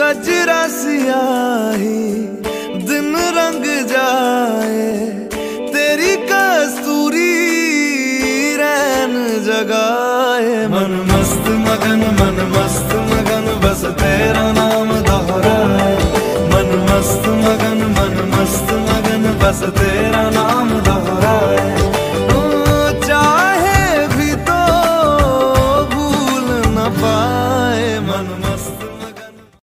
कजरा सियाही, दिन रंग जाए, तेरी कस्तूरी रैन जगाए। मन मस्त मगन, मन मस्त मगन, बस तेरा नाम दोहराए। मन मस्त मगन, मन मस्त मगन, बस तेरा नाम